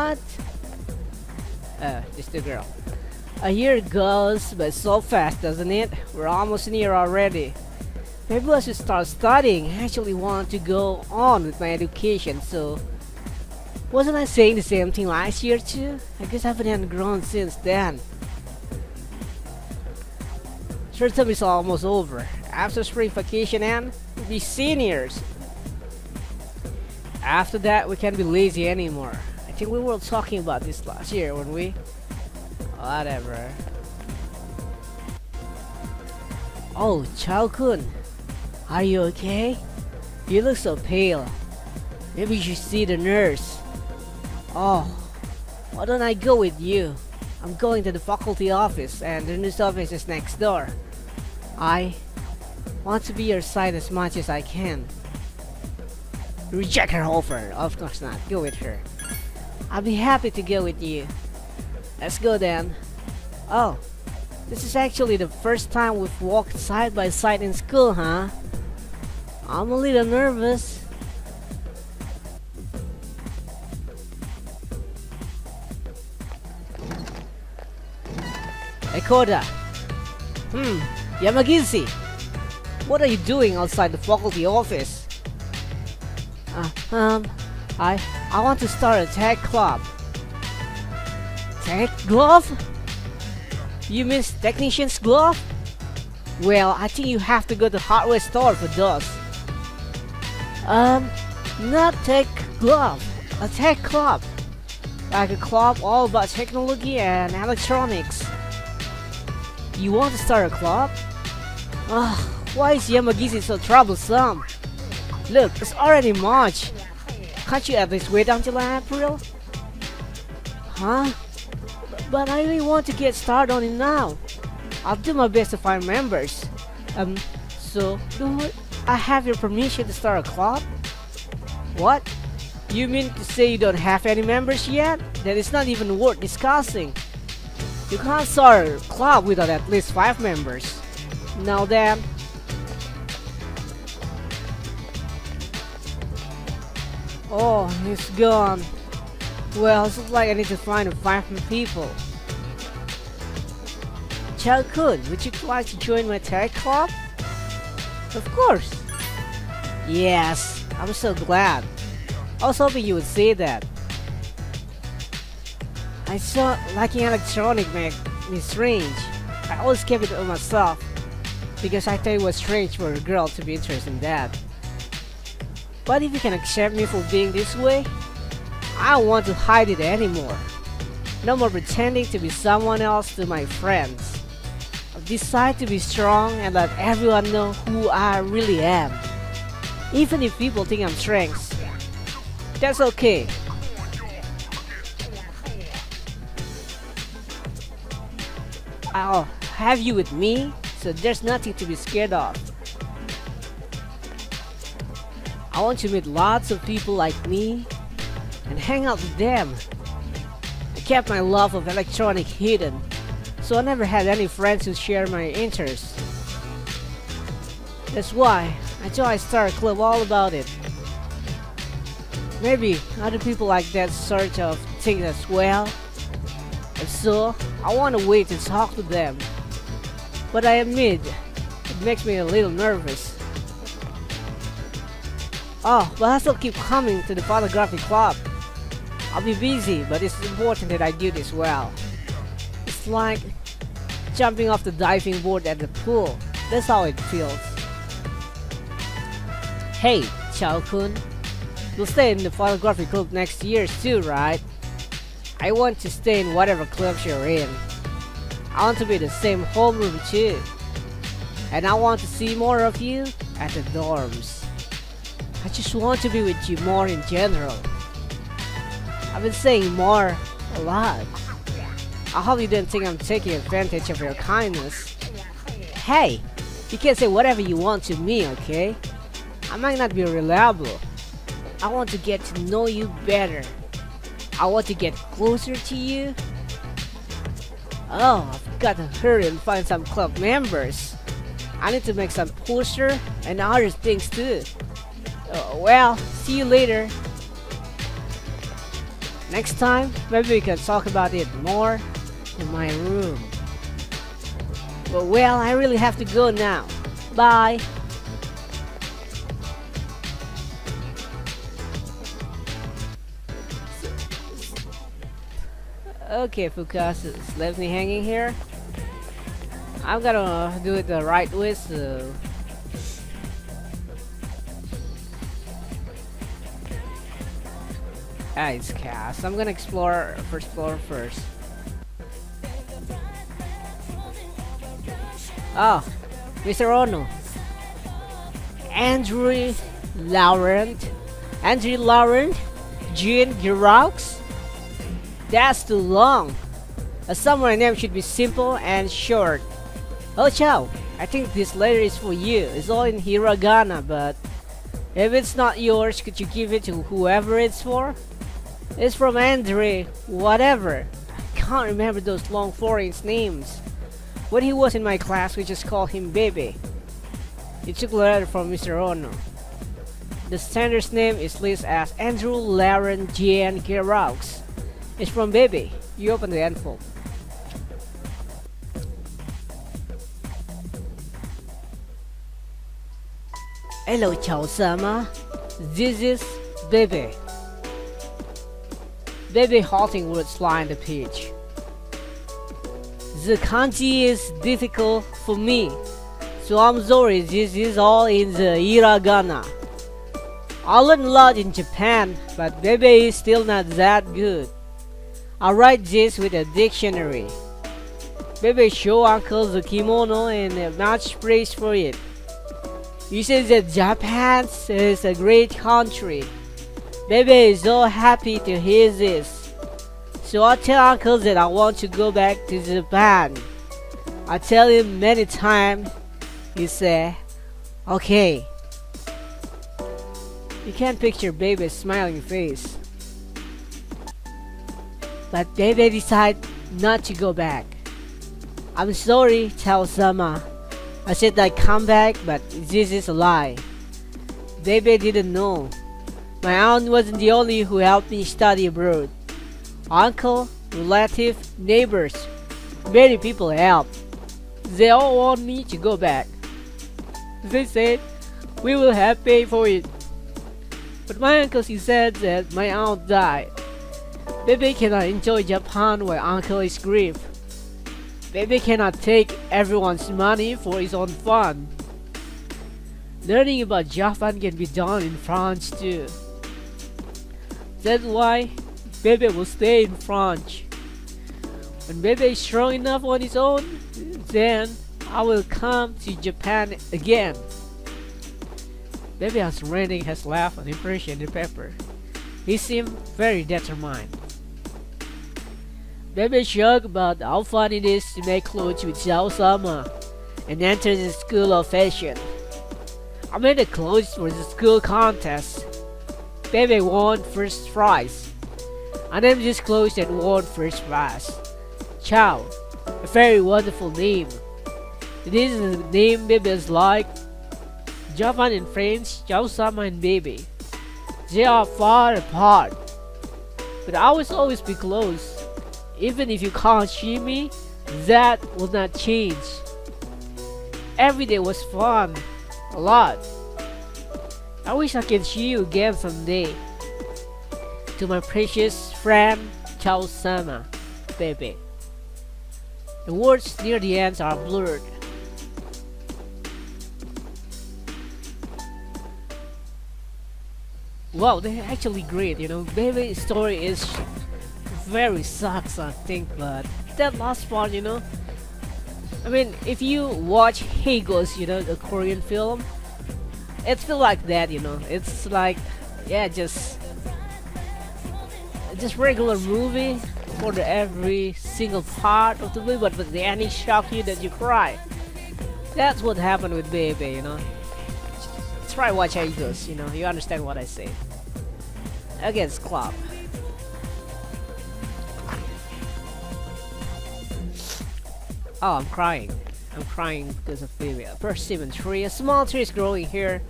What? Uh, just a girl. A year goes by so fast, doesn't it? We're almost near already. Maybe I should start studying. I actually want to go on with my education, so... Wasn't I saying the same thing last year too? I guess I haven't grown since then. Third term is almost over. After spring vacation and we'll be seniors. After that, we can't be lazy anymore. Think we were talking about this last year, weren't we? Whatever. Oh, Chao Kun. Are you okay? You look so pale. Maybe you should see the nurse. Oh, why don't I go with you? I'm going to the faculty office and the news office is next door. I want to be your side as much as I can. Reject her offer. Of course not. Go with her. I'll be happy to go with you. Let's go then. Oh, this is actually the first time we've walked side by side in school, huh? I'm a little nervous. Hey Koda. Hmm, Yamagishi. What are you doing outside the faculty office? Uh, um, I I want to start a tech club. Tech glove? You mean technician's glove? Well, I think you have to go to hardware store for those. Um, not tech glove, a tech club. Like a club all about technology and electronics. You want to start a club? Ugh, why is Yamagishi so troublesome? Look, it's already March. Can't you at least wait until April? Huh? But I really want to get started on it now. I'll do my best to find members. Um, so, do I have your permission to start a club? What? You mean to say you don't have any members yet? Then it's not even worth discussing. You can't start a club without at least 5 members. Now then, Oh, he's gone. Well, it's like I need to find a five people. Chao Kun, would you like to join my tech club? Of course. Yes, I'm so glad. I was hoping you would say that. I saw liking electronic make me strange. I always kept it to myself because I thought it was strange for a girl to be interested in that. But if you can accept me for being this way, I don't want to hide it anymore. No more pretending to be someone else to my friends. I decide to be strong and let everyone know who I really am. Even if people think I'm strange. That's okay. I'll have you with me, so there's nothing to be scared of. I want to meet lots of people like me and hang out with them. I kept my love of electronic hidden, so I never had any friends who share my interests. That's why I thought I'd start a club all about it. Maybe other people like that sort of thing as well. And so, I want to wait and talk to them. But I admit, it makes me a little nervous. Oh, but I still keep coming to the photography club. I'll be busy, but it's important that I do this well. It's like jumping off the diving board at the pool. That's how it feels. Hey, Chao Kun. You'll stay in the photography club next year too, right? I want to stay in whatever clubs you're in. I want to be the same homeroom too. And I want to see more of you at the dorms. I just want to be with you more in general. I've been saying more a lot. I hope you didn't think I'm taking advantage of your kindness. Hey, you can say whatever you want to me, okay? I might not be reliable. I want to get to know you better. I want to get closer to you. Oh, I've got to hurry and find some club members. I need to make some poster and other things too. Uh, well, see you later. Next time, maybe we can talk about it more in my room. But well, I really have to go now. Bye. Okay, Fuuka's left me hanging here. I'm gonna do it the right way, so... Ah, it's cast. I'm gonna explore first floor first. Oh, Mr. Ono. Andrew Laurent. Andrew Laurent? Jean Geraux? That's too long. A samurai name should be simple and short. Oh Chow, I think this letter is for you. It's all in hiragana, but if it's not yours, could you give it to whoever it's for? It's from Andre, whatever. I can't remember those long foreign names. When he was in my class, we just called him Baby. He took a letter from Mr. Ono. The sender's name is listed as Andrew Laurent Jean Geraux. It's from Baby. You open the envelope. Hello, Chao-sama. This is Baby. Baby halting words line the page. The kanji is difficult for me, so I'm sorry this is all in the hiragana. I learned a lot in Japan, but Baby is still not that good. I write this with a dictionary. Baby show uncle the kimono and much praise for it. He says that Japan is a great country. Baby is so happy to hear this. So I tell uncle that I want to go back to Japan. I tell him many times. He say, okay. You can't picture baby's smiling face. But Baby decided not to go back. I'm sorry, tell Sama. I said I'd come back, but this is a lie. Baby didn't know. My aunt wasn't the only who helped me study abroad. Uncle, relative, neighbors, many people helped. They all want me to go back. They said, we will have pay for it. But my uncle said that my aunt died. Baby cannot enjoy Japan while uncle is grief. Baby cannot take everyone's money for his own fun. Learning about Japan can be done in France too. That's why Baby will stay in France. When Baby is strong enough on his own, then I will come to Japan again. Baby has reading has left an impression in the paper. He seemed very determined. Baby joke about how fun it is to make clothes with Xiao Sama and enter the school of fashion. I made the clothes for the school contest. Baby won first prize. And I named this clothes that won first prize. Chow, a very wonderful name. This is the name babies like. Japan and France, Chow Sama and Baby. They are far apart, but I will always be close. Even if you can't see me, that will not change. Every day was fun. A lot. I wish I can see you again someday. To my precious friend, Chao Sama, baby. The words near the ends are blurred. Wow, they're actually great, you know. Baby's story is very sucks, I think, but that last part, you know. I mean, if you watch Hagos, you know, the Korean film, it feels like that, you know. It's like, yeah, just just regular movie for the every single part of the movie, but, but the ending shock you that you cry. That's what happened with Baby, you know. Try watch Hagos, you know. You understand what I say. Against Club. Oh, I'm crying. I'm crying because of female. Persimmon tree. A small tree is growing here.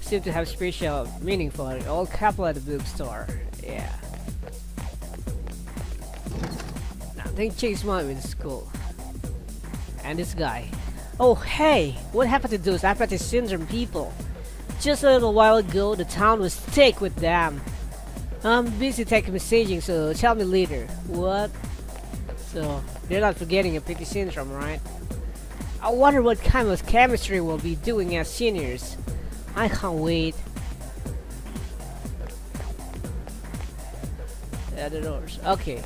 Seem to have special meaning for it. All couple at the bookstore. Yeah. they changed mine in school. And this guy. Oh hey, what happened to those apathy syndrome people? Just a little while ago, the town was thick with them. I'm busy taking messaging, so tell me later. What? So, they're not forgetting apathy syndrome, right? I wonder what kind of chemistry we'll be doing as seniors. I can't wait. Yeah, the doors. Okay.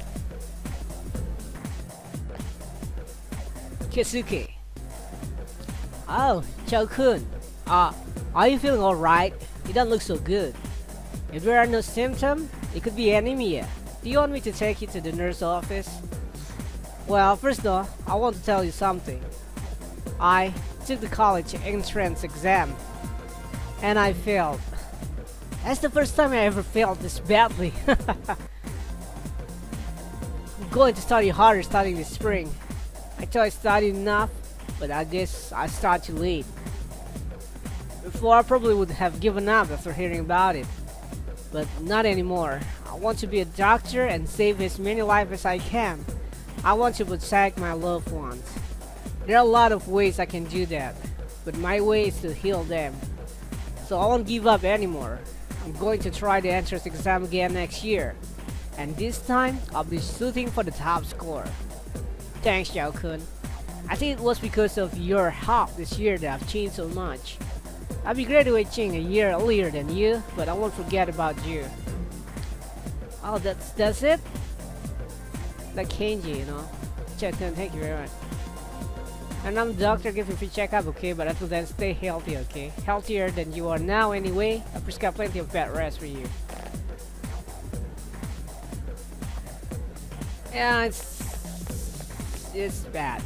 Keisuke. Oh, Chao-kun. Uh, are you feeling alright? You don't look so good. If there are no symptoms, it could be anemia. Do you want me to take you to the nurse office? Well, first though, I want to tell you something. I took the college entrance exam and I failed. That's the first time I ever failed this badly. I'm going to study harder starting this spring. I thought I studied enough, but I guess I started too late. Before I probably would have given up after hearing about it. But not anymore. I want to be a doctor and save as many lives as I can. I want to protect my loved ones. There are a lot of ways I can do that, but my way is to heal them. So I won't give up anymore. I'm going to try the entrance exam again next year. And this time, I'll be shooting for the top score. Thanks, Chao-kun. I think it was because of your help this year that I've changed so much. I'll be graduating a year earlier than you, but I won't forget about you. Oh, that's that's it? Like Kenji, you know? Chao-kun, thank you very much. And I'm the doctor, you a free checkup, okay? But until then, stay healthy, okay? Healthier than you are now anyway. I prescribe plenty of bed rest for you. Yeah, it's... It's bad.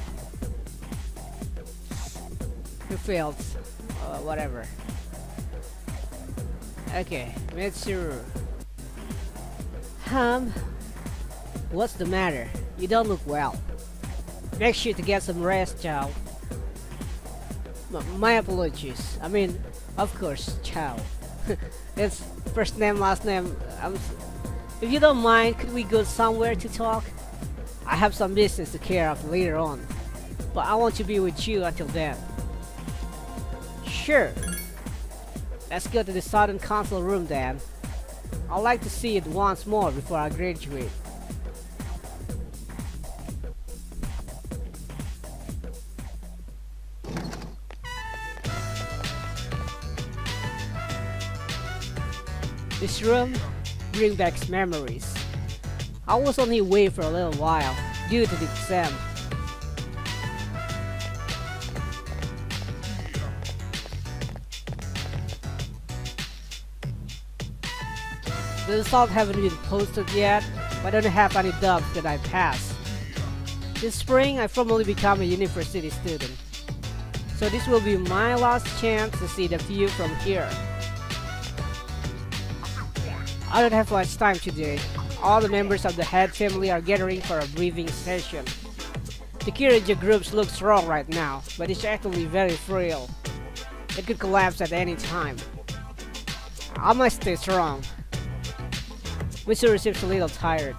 Who failed? Uh, whatever. Okay, Mitsuru. Um, what's the matter? You don't look well. Make sure to get some rest. M my apologies. I mean, of course, Chao. it's first name, last name. I'm, if you don't mind, could we go somewhere to talk? I have some business to care of later on, but I want to be with you until then. Sure. Let's go to the Student Council room then. I'd like to see it once more before I graduate. This room brings back memories. I was only away for a little while due to the exam. The results haven't been posted yet, but I don't have any doubts that I passed. This spring, I formally become a university student. So this will be my last chance to see the view from here. I don't have much time today. All the members of the head family are gathering for a briefing session. The Kirijo groups look strong right now, but it's actually very frail. It could collapse at any time. I must stay strong. Mitsuru seems a little tired.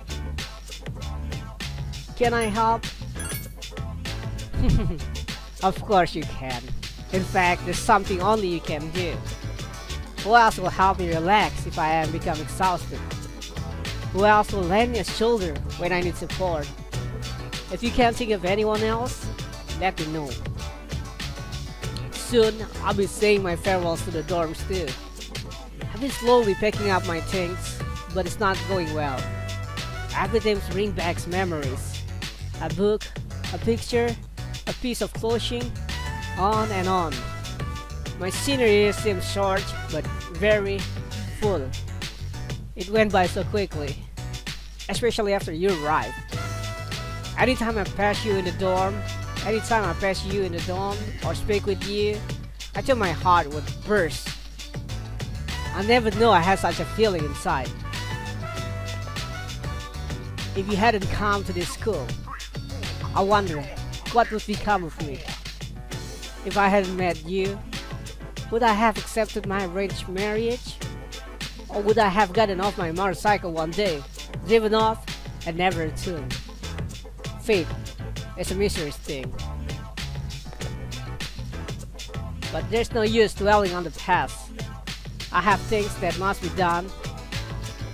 Can I help? of course you can. In fact, there's something only you can do. Who else will help me relax if I am become exhausted? Who else will lend me a shoulder when I need support? If you can't think of anyone else, let me know. Soon, I'll be saying my farewells to the dorms too. I've been slowly picking up my things, but it's not going well. Everything brings back memories. A book, a picture, a piece of clothing, on and on. My senior year short, but very full. It went by so quickly, especially after you arrived. Anytime I pass you in the dorm, anytime I pass you in the dorm or speak with you, I feel my heart would burst. I never knew I had such a feeling inside. If you hadn't come to this school, I wonder what would become of me. If I hadn't met you, would I have accepted my arranged marriage? Or would I have gotten off my motorcycle one day, driven off, and never returned? Fate is a mysterious thing. But there's no use dwelling on the past. I have things that must be done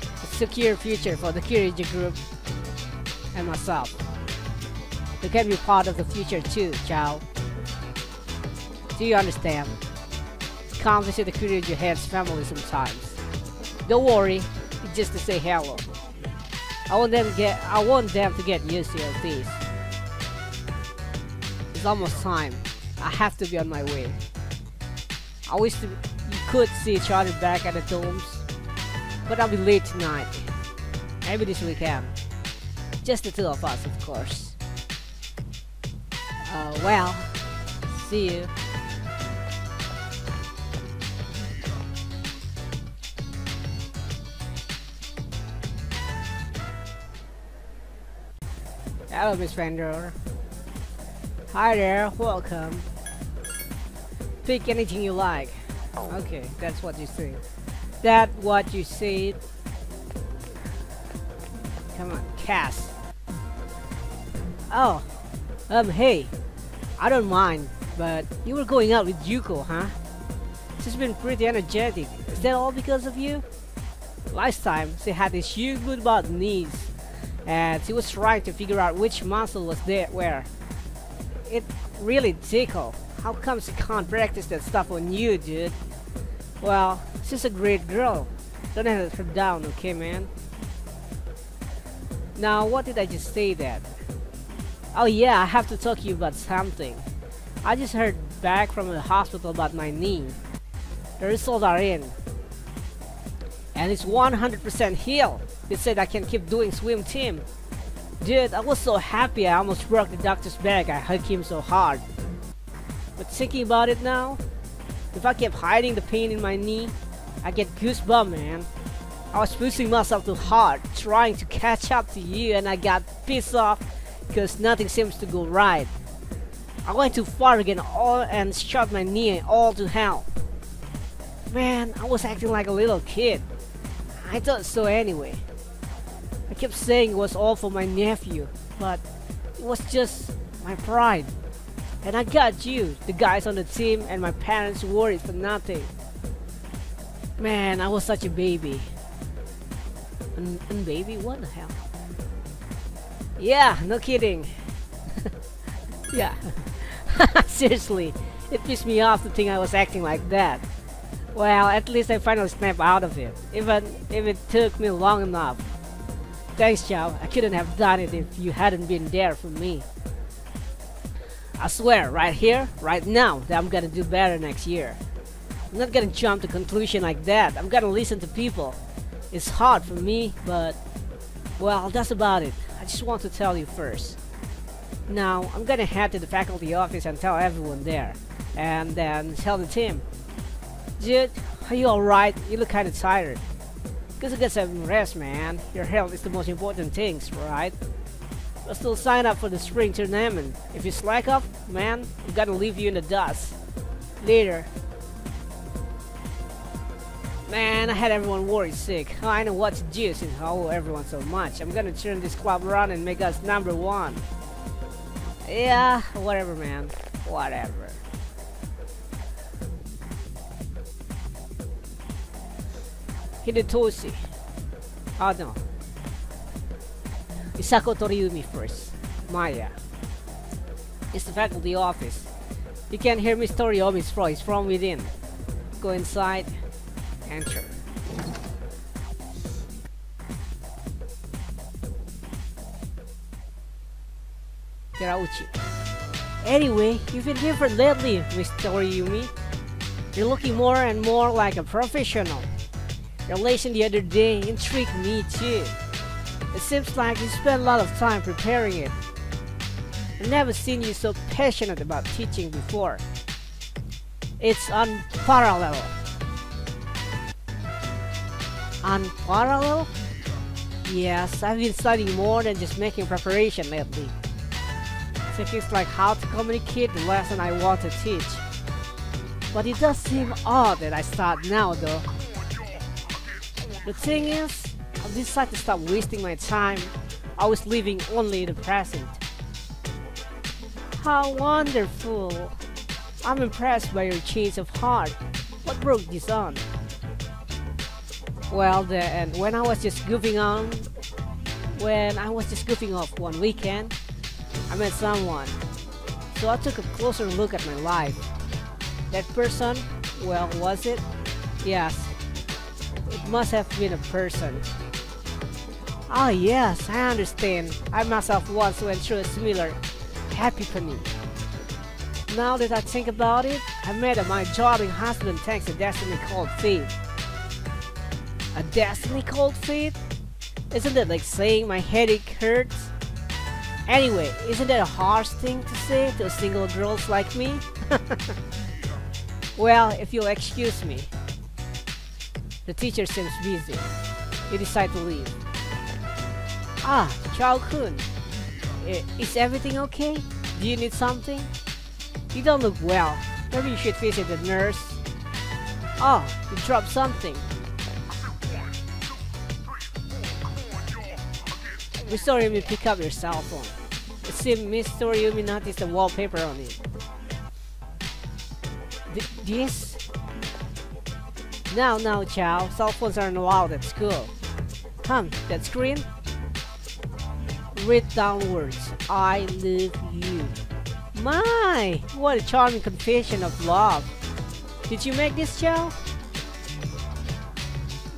to secure future for the Kirijo group and myself. You can be part of the future too, Chao. Do you understand? Visit the Kirijo head's family sometimes. Don't worry, it's just to say hello. I want them to get I want them to get used to face. It's almost time. I have to be on my way. I wish to, you could see each other back at the domes, but I'll be late tonight. Maybe this weekend. Just the two of us, of course. Uh, well, see you. Hello, Miss Vendor. Hi there, welcome. Pick anything you like. Okay, that's what you see. That what you see. Come on, Cass. Oh, um, hey. I don't mind, but you were going out with Yuko, huh? She's been pretty energetic. Is that all because of you? Last time, she had this huge good about knees, and she was trying to figure out which muscle was there where. It really tickled. How come she can't practice that stuff on you, dude? Well, she's a great girl. Don't let her down, okay, man? Now, what did I just say that? Oh yeah, I have to talk to you about something. I just heard back from the hospital about my knee. The results are in. And it's 100% healed. They said I can keep doing swim team. Dude, I was so happy I almost broke the doctor's back. I hugged him so hard. But thinking about it now, if I kept hiding the pain in my knee, I get goosebumps, man. I was pushing myself too hard, trying to catch up to you, and I got pissed off because nothing seems to go right. I went too far again all and shot my knee all to hell. Man, I was acting like a little kid. I thought so anyway. I kept saying it was all for my nephew, but it was just my pride. And I got you, the guys on the team, and my parents worried for nothing. Man, I was such a baby. And, and baby, what the hell? Yeah, no kidding. yeah. Seriously, it pissed me off to think I was acting like that. Well, at least I finally snapped out of it, even if it took me long enough. Thanks, Chao. I couldn't have done it if you hadn't been there for me. I swear, right here, right now, that I'm gonna do better next year. I'm not gonna jump to conclusion like that. I'm gonna listen to people. It's hard for me, but well, that's about it. I just want to tell you first. Now, I'm gonna head to the faculty office and tell everyone there, and then tell the team. Dude, are you alright? You look kinda tired. Cause you get some rest, man. Your health is the most important things, right? But still sign up for the spring tournament. If you slack off, man, I'm gonna leave you in the dust. Later. Man, I had everyone worried sick. Oh, I know what to do since I owe everyone so much. I'm gonna turn this club around and make us number one. Yeah, whatever, man. Whatever. Hidetoshi. Oh no. Isako first. Maya. It's the faculty office. You can hear me, Miss Toriumi's voice from within. Go inside. Enter. Terauchi. Anyway, you've been different lately, Miss Toriumi. You're looking more and more like a professional. Lesson the other day intrigued me too. It seems like you spent a lot of time preparing it. I've never seen you so passionate about teaching before. It's unparalleled. Unparalleled? Yes, I've been studying more than just making preparation lately. Things like how to communicate the lesson I want to teach. But it does seem odd that I start now though. The thing is, I've decided to stop wasting my time I was living only in the present. How wonderful! I'm impressed by your change of heart. What broke this on? Well, then, when I was just goofing on, when I was just goofing off one weekend, I met someone. So I took a closer look at my life. That person, well, was it? Yes. Must have been a person. Oh yes, I understand. I myself once went through a similar epiphany. Now that I think about it, I met my darling husband thanks to destiny called fate. A destiny called fate? Isn't that like saying my headache hurts? Anyway, isn't that a harsh thing to say to single girls like me? well, if you'll excuse me. The teacher seems busy. You decide to leave. Ah, Chao Kun. Is everything okay? Do you need something? You don't look well. Maybe you should visit the nurse. Oh, you dropped something. Miss Toriumi pick up your cell phone. It seems Miss Toriumi noticed the wallpaper on it. Th this? Now, now, Chow. Cell phones aren't allowed at school. Come, that screen? Read downwards. I love you. My, what a charming confession of love. Did you make this, Chow?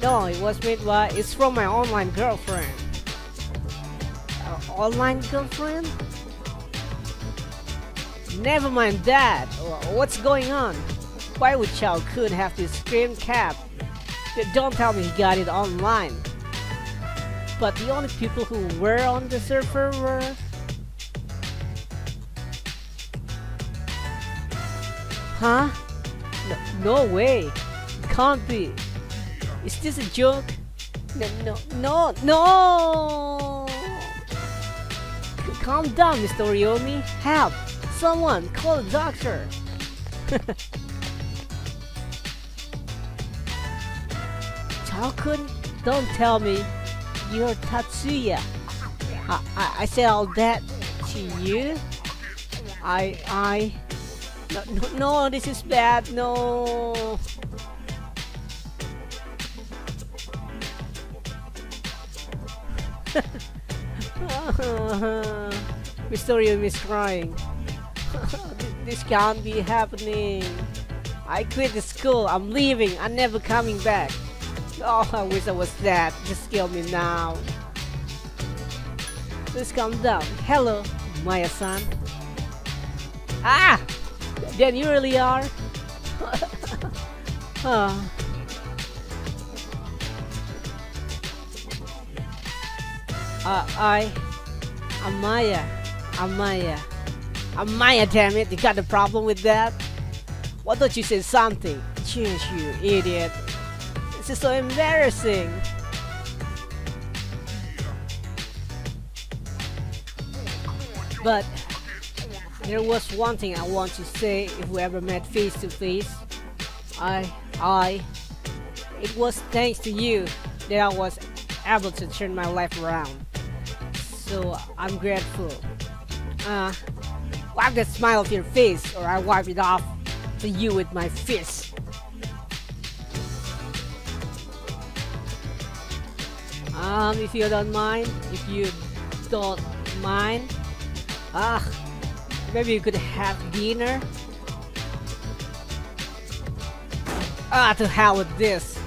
No, it was made by, it's from my online girlfriend uh, online girlfriend? Never mind that. What's going on? Why would Chao Kun have this screen cap? Don't tell me he got it online. But the only people who were on the server were... Huh? No, no way. Can't be. Is this a joke? No, no, no, no! Calm down, Miss Toriumi. Help! Someone, call a doctor! Chao-kun, don't tell me you're Tatsuya. I, I, I said all that to you? I, I... No, no, no, this is bad, no! Yumi is crying. this can't be happening. I quit the school. I'm leaving. I'm never coming back. Oh, I wish I was that. Just kill me now. Please calm down. Hello, Maya-san. Ah! Then you really are? oh. Uh, I... Amaya. Amaya. Amaya, damn it. You got a problem with that? Why don't you say something? Change, you idiot. Is so embarrassing. But there was one thing I want to say if we ever met face to face. I, I, it was thanks to you that I was able to turn my life around so I'm grateful. Uh, wipe that smile off your face or I wipe it off to you with my fist. Um, if you don't mind, if you don't mind, ah, maybe you could have dinner. Ah, to hell with this.